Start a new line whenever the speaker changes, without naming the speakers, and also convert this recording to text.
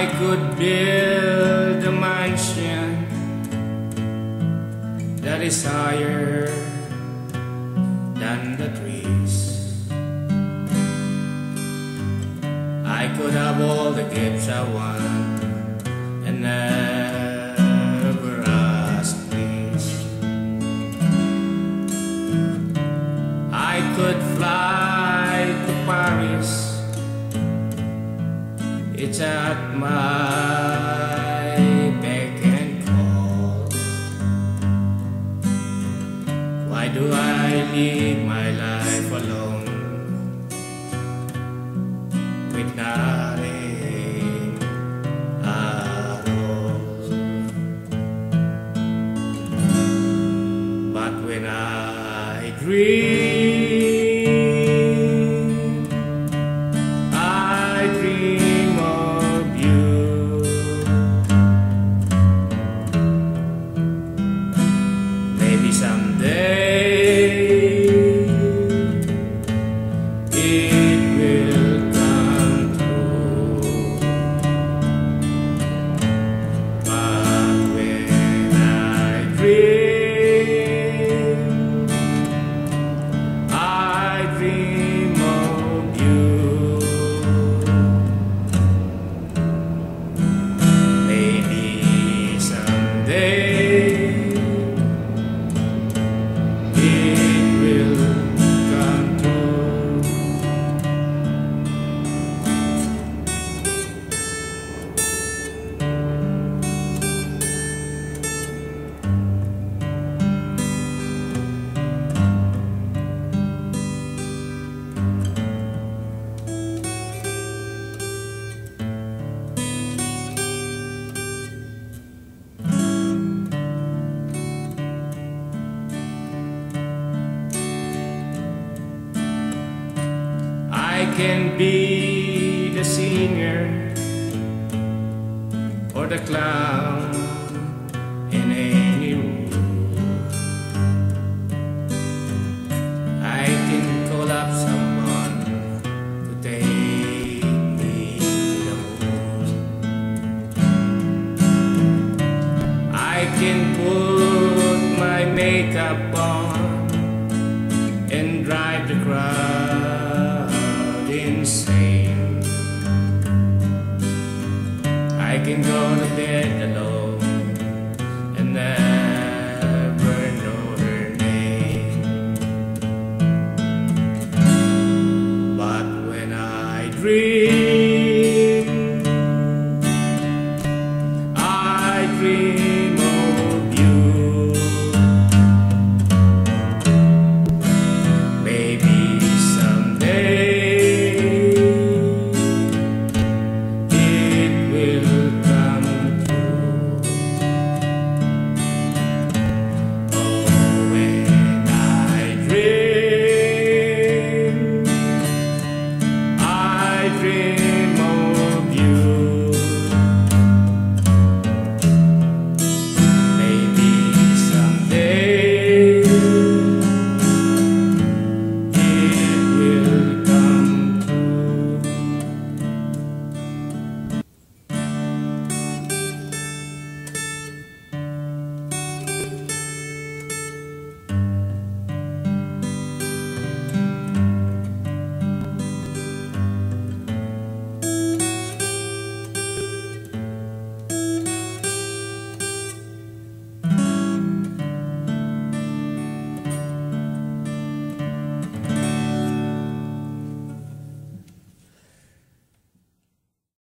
I could build a mansion that is higher than the trees. I could have all the gifts I want and never ask please. I could it's at my beck and call. Why do I live my life alone with nothing at all? But when I dream, I can be the singer or the clown in any room. I can call up someone to take me to the moon. I can put my makeup on and drive the crowd can go to bed alone and never know her name. But when I dream,